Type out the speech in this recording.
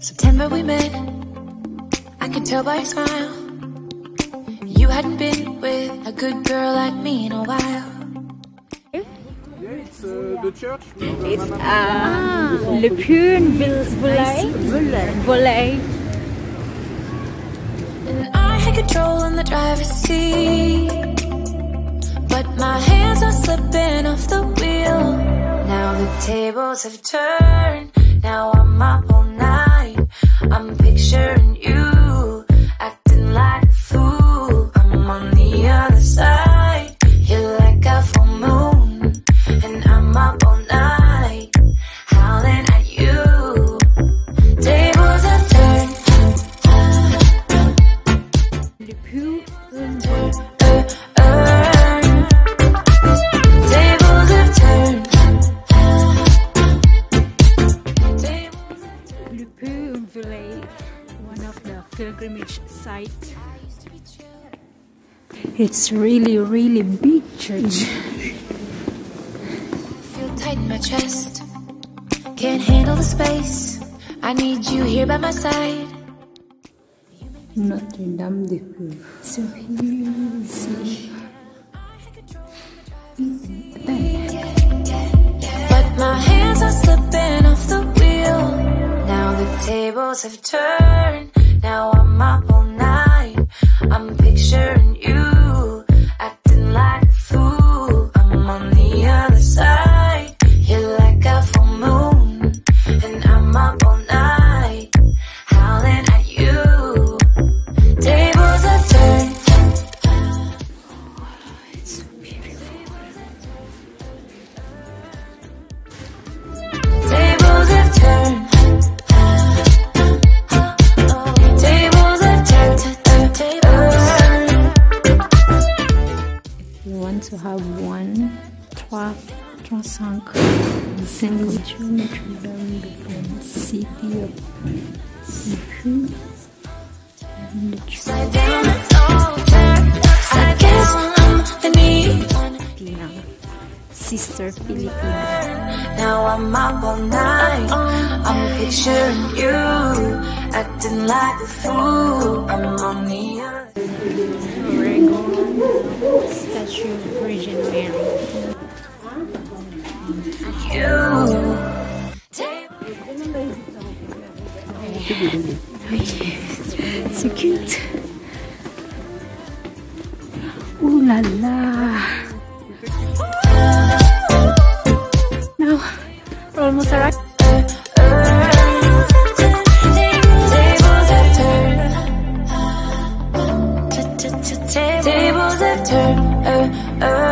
Remember we met? I could tell by your smile. You hadn't been with a good girl like me in a while. Yeah, it's uh, the church. It's uh, Le Pune Volley. Volley. And I had control in the driver's seat. But my hands are slipping off the wheel. Now the tables have turned. Now Puy-en-Velay. One of the pilgrimage sites. It's really, really big church. feel tight in my chest. Can't handle the space. I need you here by my side. Notre Dame de Pune. So here you see. Tables have turned. To have one, trois, trois, cinq. And church. Upside down, the neat one. Filipina. Sister Filipina. Now I'm up all night. I'm picturing you acting like a fool. I'm on the of Virgin Mary. So cute. Ooh la la. Now, we're almost arrived. earth